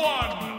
one,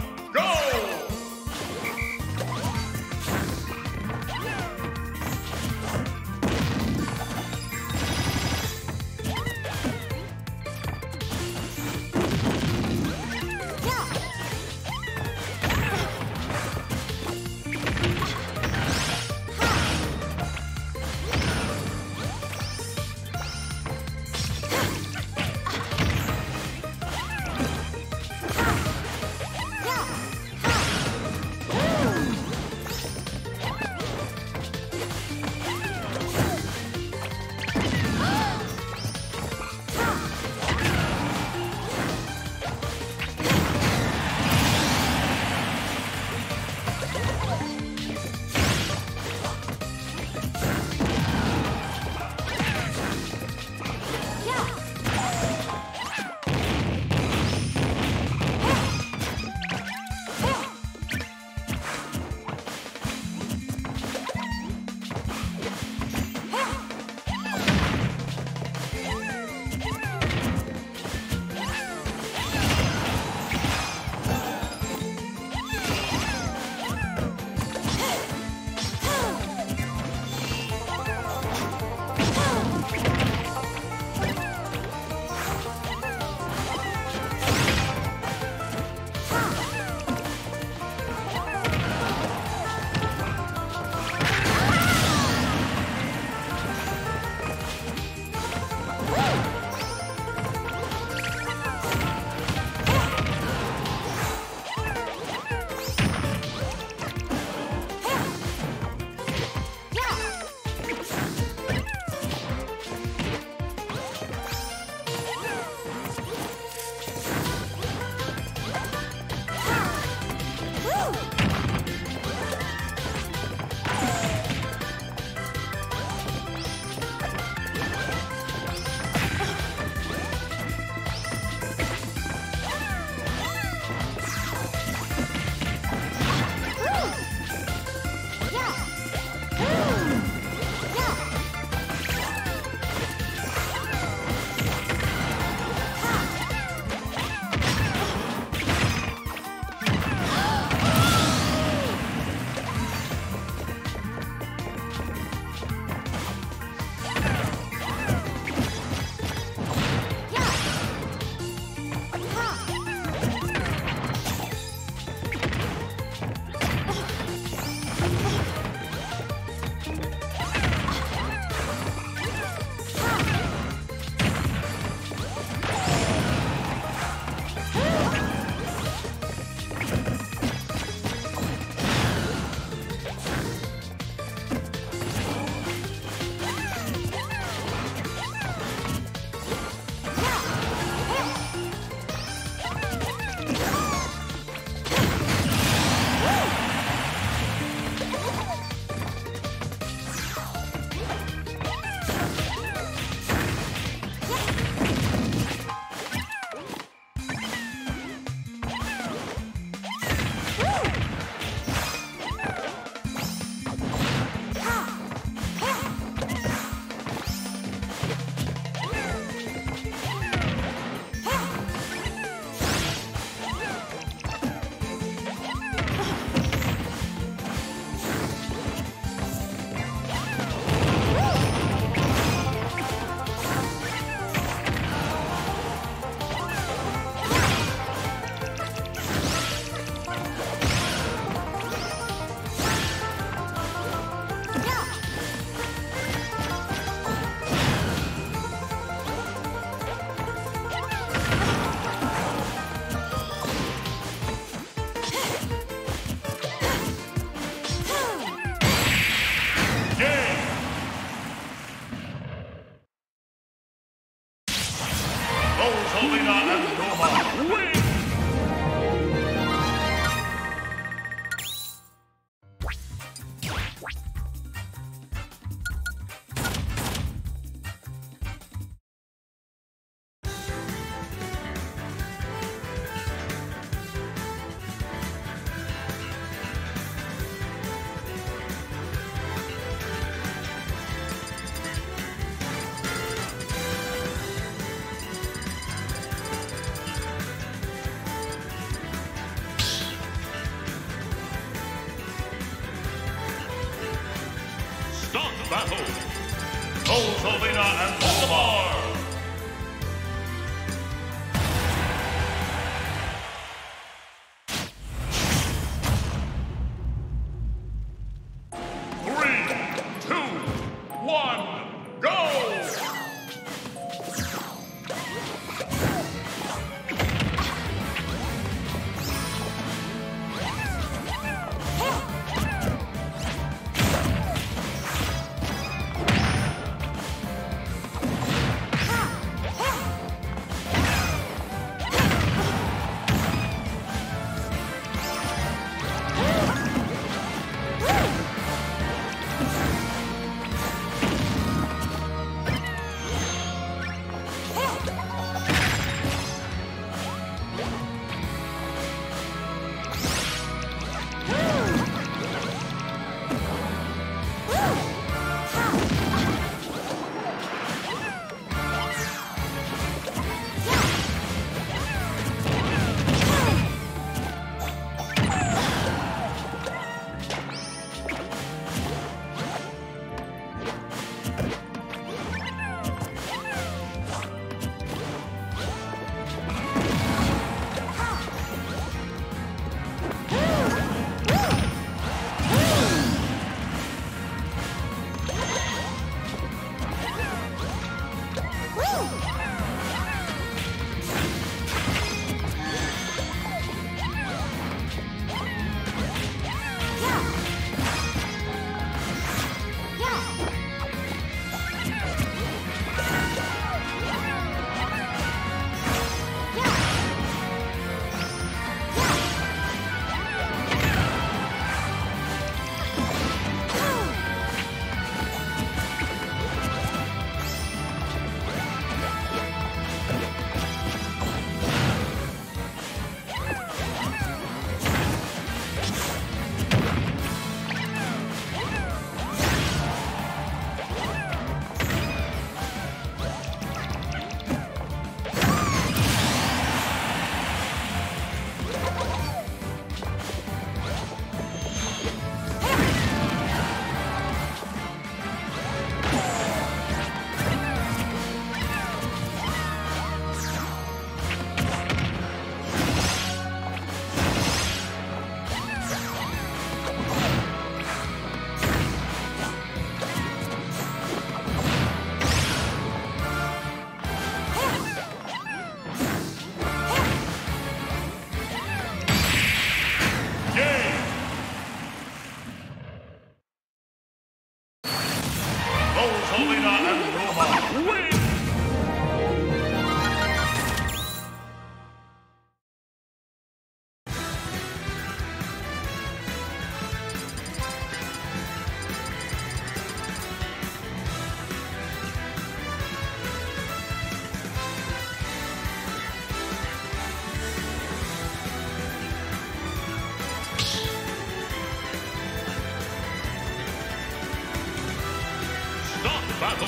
Battle!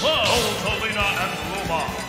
Rosalina and Roma.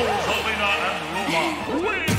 Totally and Roma. rule.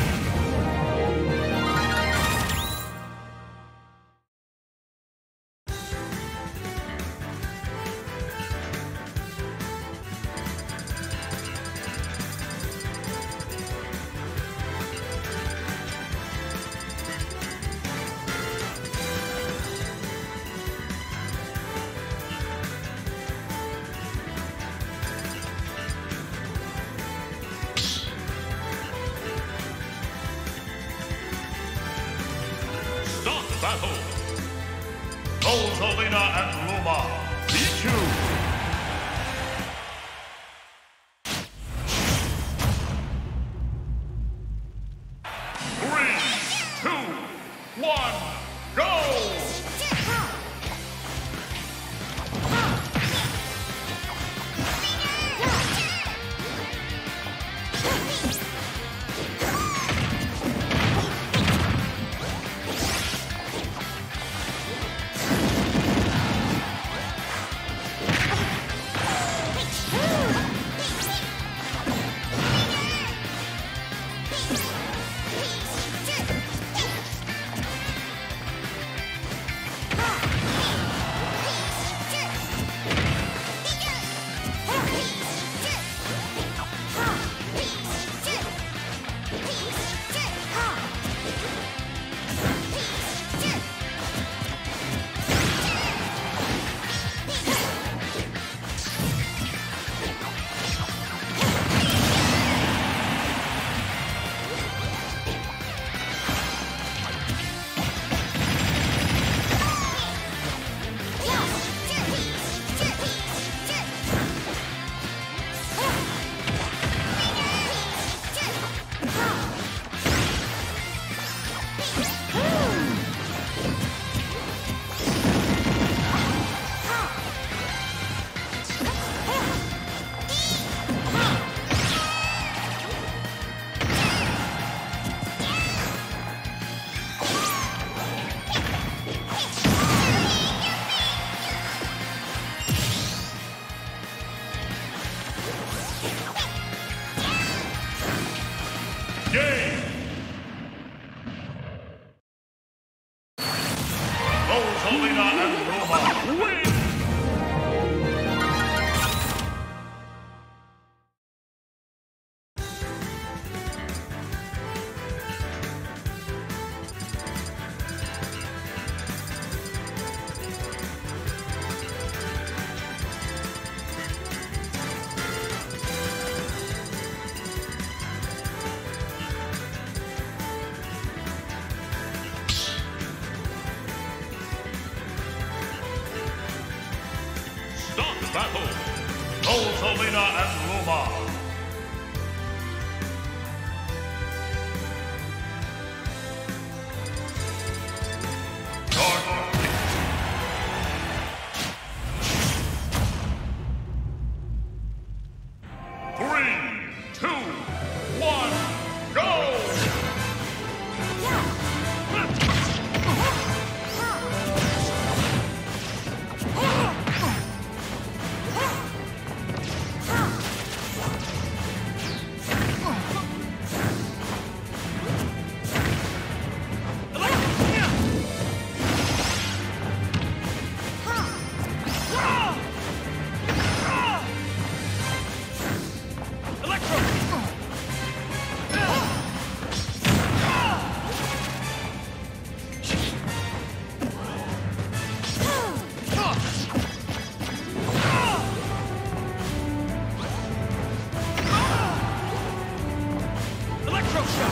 Battle! Rosalina and Luma, Zero shot.